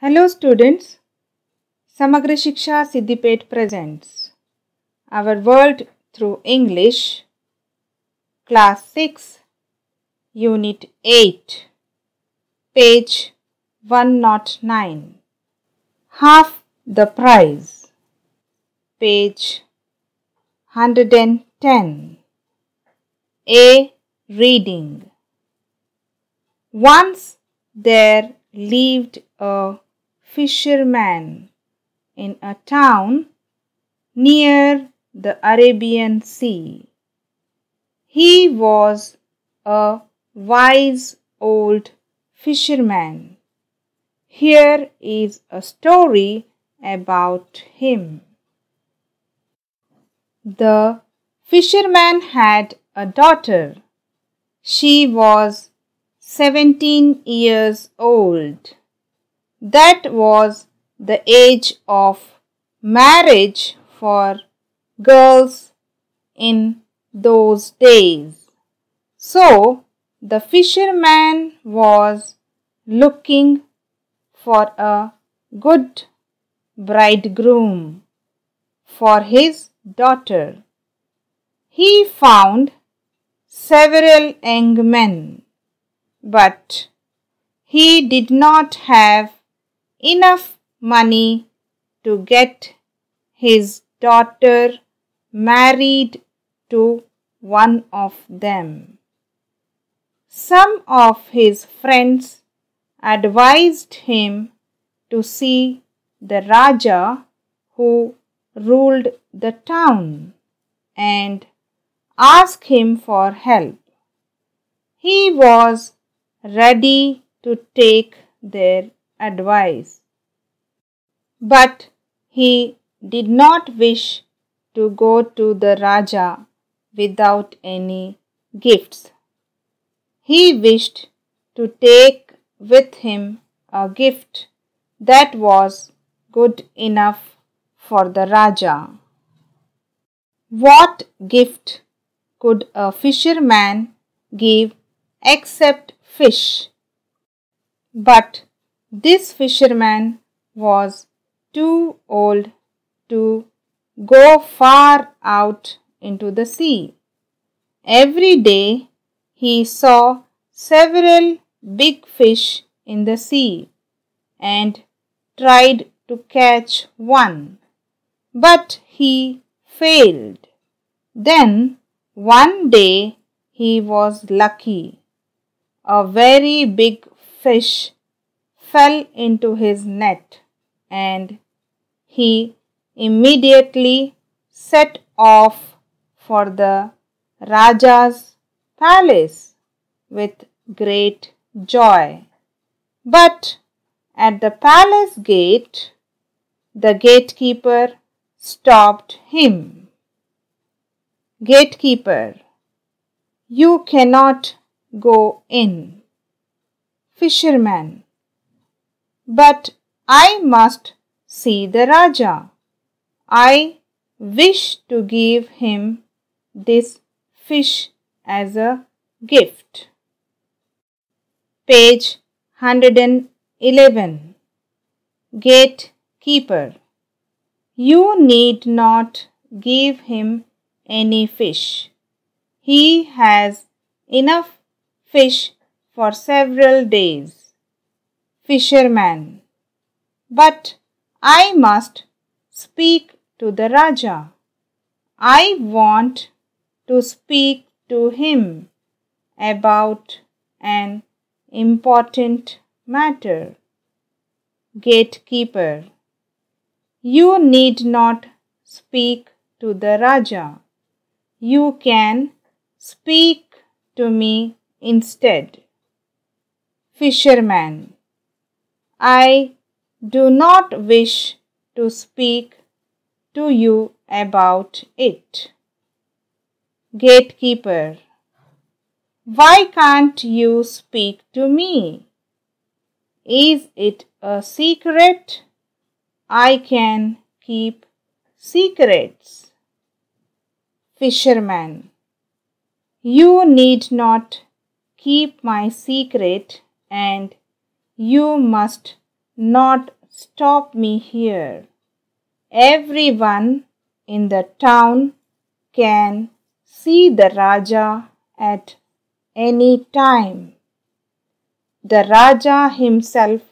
Hello students, Samagra Shiksha Siddipet presents Our World Through English, Class 6, Unit 8, page 109. Half the price, page 110. A reading. Once there lived a fisherman in a town near the Arabian Sea. He was a wise old fisherman. Here is a story about him. The fisherman had a daughter. She was 17 years old. That was the age of marriage for girls in those days. So the fisherman was looking for a good bridegroom for his daughter. He found several young men, but he did not have enough money to get his daughter married to one of them. Some of his friends advised him to see the Raja who ruled the town and ask him for help. He was ready to take their advice. But he did not wish to go to the Raja without any gifts. He wished to take with him a gift that was good enough for the Raja. What gift could a fisherman give except fish? But this fisherman was too old to go far out into the sea. Every day he saw several big fish in the sea and tried to catch one, but he failed. Then one day he was lucky. A very big fish fell into his net and he immediately set off for the Raja's palace with great joy. But at the palace gate, the gatekeeper stopped him. Gatekeeper, you cannot go in. Fisherman, but I must see the Raja. I wish to give him this fish as a gift. Page 111 Gatekeeper You need not give him any fish. He has enough fish for several days. Fisherman But I must speak to the Raja. I want to speak to him about an important matter. Gatekeeper, you need not speak to the Raja. You can speak to me instead. Fisherman, I do not wish to speak to you about it. Gatekeeper, why can't you speak to me? Is it a secret? I can keep secrets. Fisherman, you need not keep my secret and you must not stop me here. Everyone in the town can see the Raja at any time. The Raja himself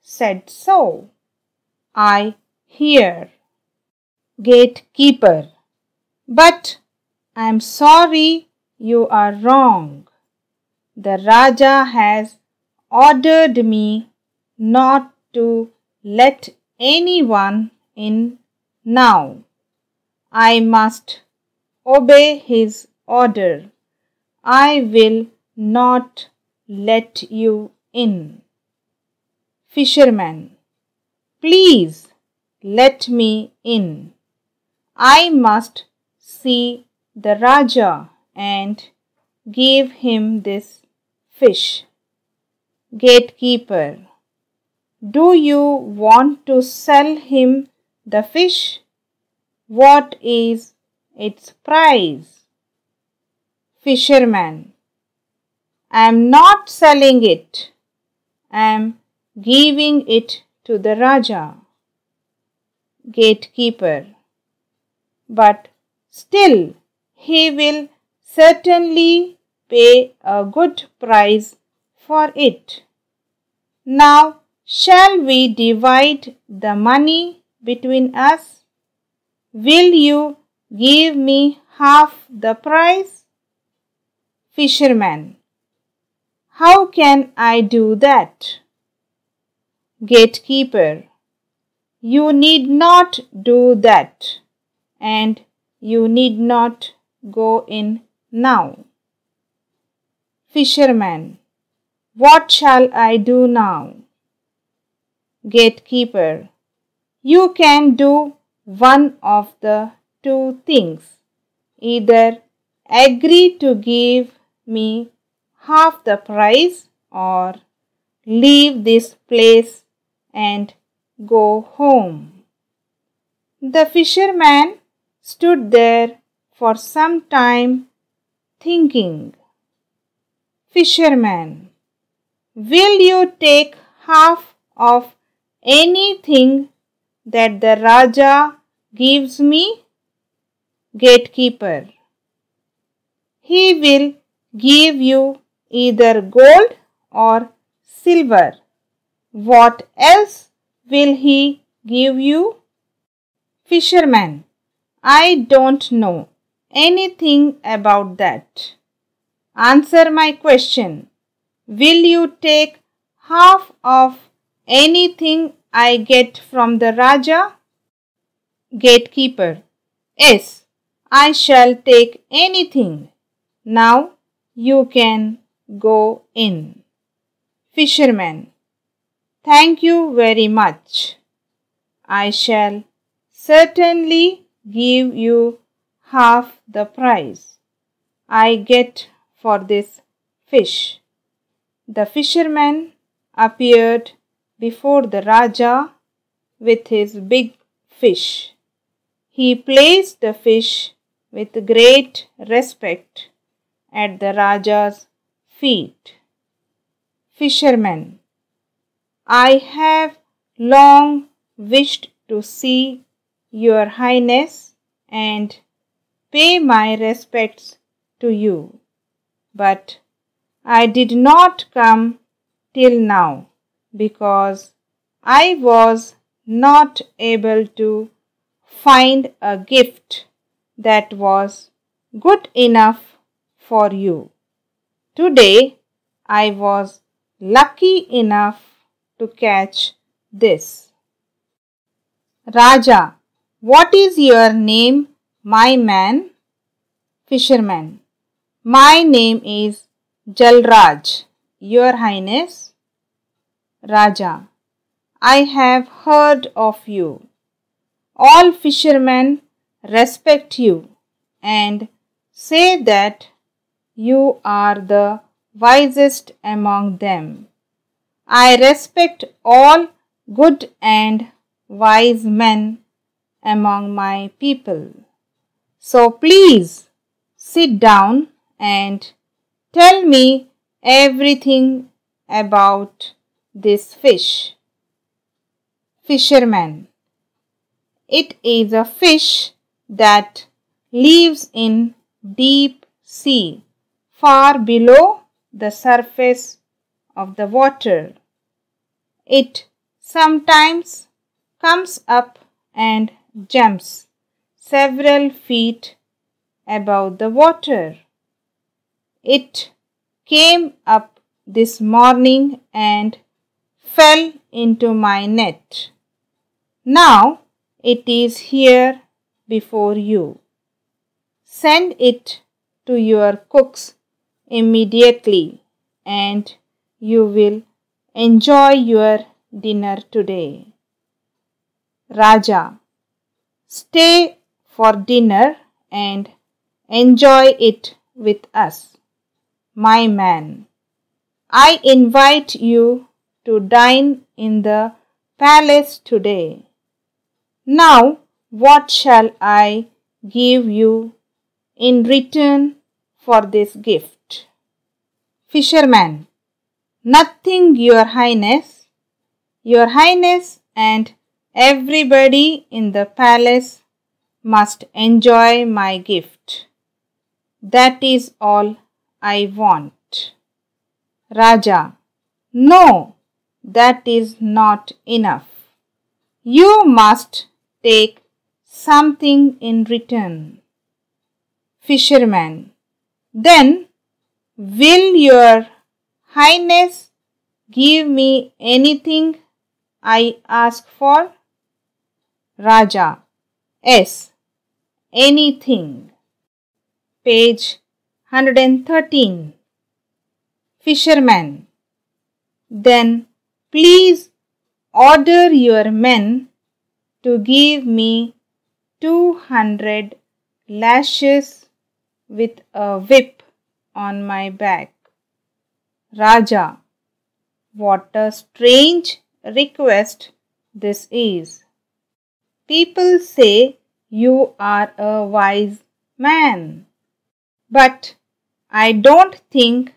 said so. I hear. Gatekeeper. But I am sorry you are wrong. The Raja has ordered me not to let anyone in now. I must obey his order. I will not let you in. Fisherman, please let me in. I must see the Raja and give him this fish. Gatekeeper, do you want to sell him the fish? What is its price? Fisherman, I am not selling it. I am giving it to the Raja. Gatekeeper, but still he will certainly pay a good price for it. Now, shall we divide the money between us? Will you give me half the price? Fisherman, how can I do that? Gatekeeper, you need not do that and you need not go in now. Fisherman, what shall I do now? Gatekeeper, you can do one of the two things. Either agree to give me half the price or leave this place and go home. The fisherman stood there for some time thinking. Fisherman, will you take half of anything that the Raja gives me? Gatekeeper, he will give you either gold or silver. What else will he give you? Fisherman, I don't know anything about that. Answer my question. Will you take half of anything I get from the Raja? Gatekeeper. Yes, I shall take anything. Now you can go in. Fisherman. Thank you very much. I shall certainly give you half the price I get for this fish. The fisherman appeared before the Raja with his big fish. He placed the fish with great respect at the Raja's feet. Fisherman, I have long wished to see your Highness and pay my respects to you, but I did not come till now because I was not able to find a gift that was good enough for you. Today I was lucky enough to catch this. Raja, what is your name, my man? Fisherman, my name is Jalraj, your highness. Raja, I have heard of you. All fishermen respect you and say that you are the wisest among them. I respect all good and wise men among my people. So please sit down and tell me everything about this fish. Fisherman. It is a fish that lives in deep sea, far below the surface of the water. It sometimes comes up and jumps several feet above the water. It came up this morning and fell into my net. Now it is here before you. Send it to your cooks immediately and you will enjoy your dinner today. Raja, stay for dinner and enjoy it with us. My man, I invite you to dine in the palace today. Now, what shall I give you in return for this gift? Fisherman, nothing, Your Highness. Your Highness and everybody in the palace must enjoy my gift. That is all I want. Raja, no, that is not enough. You must take something in return. Fisherman. Then will your highness give me anything I ask for? Raja. Yes, anything. Page 113. Fisherman. Then please order your men to give me 200 lashes with a whip on my back. Raja, what a strange request this is. People say you are a wise man, but I don't think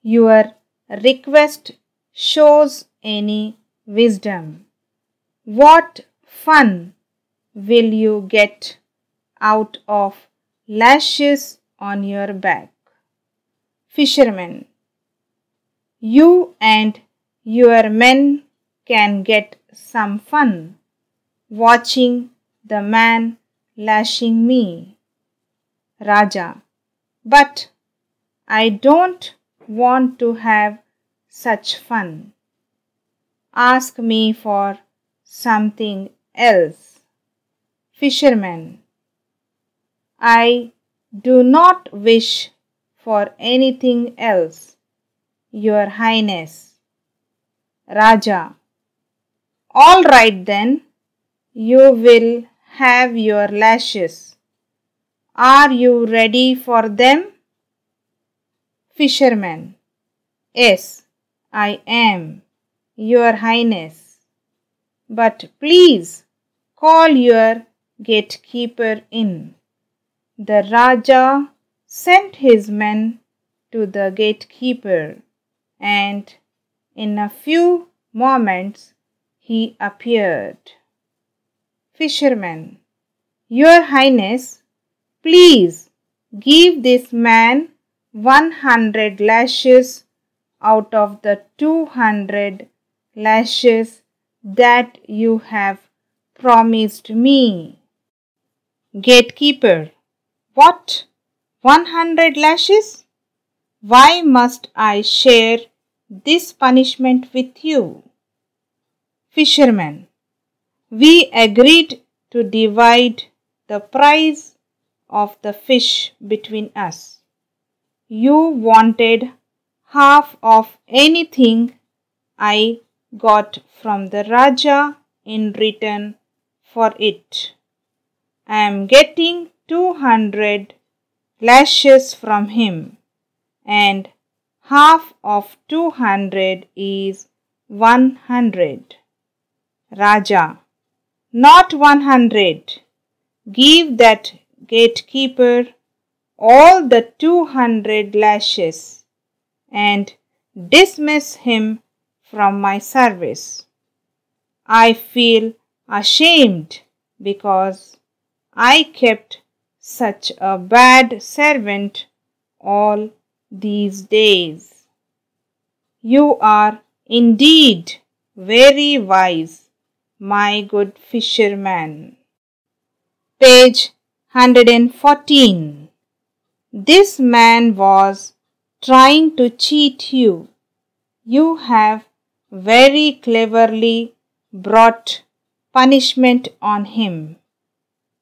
your request shows any wisdom. What fun will you get out of lashes on your back? Fisherman, you and your men can get some fun watching the man lashing me. Raja, but I don't want to have such fun. Ask me for something else. Fisherman. I do not wish for anything else, Your Highness. Raja. All right then, you will have your lashes. Are you ready for them? Fisherman. Yes, I am, Your Highness. But please call your gatekeeper in. The Raja sent his men to the gatekeeper, and in a few moments he appeared. Fisherman, Your Highness, please give this man 100 lashes out of the 200 lashes that you have promised me. Gatekeeper. What? 100 lashes? Why must I share this punishment with you? Fisherman. We agreed to divide the price of the fish between us. You wanted half of anything I got from the Raja in return for it. I am getting 200 lashes from him, and half of 200 is 100. Raja, not 100. Give that gatekeeper all the 200 lashes and dismiss him from my service. I feel ashamed because I kept such a bad servant all these days. You are indeed very wise, my good fisherman. Page 114. This man was trying to cheat you. You have very cleverly brought punishment on him.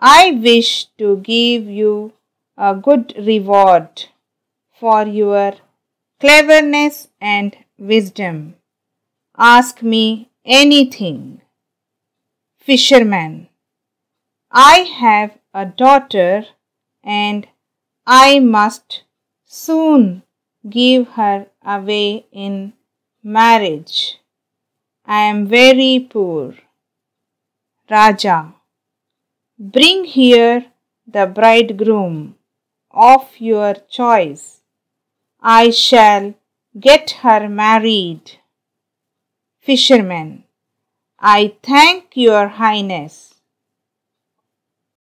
I wish to give you a good reward for your cleverness and wisdom. Ask me anything. Fisherman I have a daughter and I must soon give her away in marriage. I am very poor. Raja Bring here the bridegroom of your choice. I shall get her married. Fisherman I thank your highness.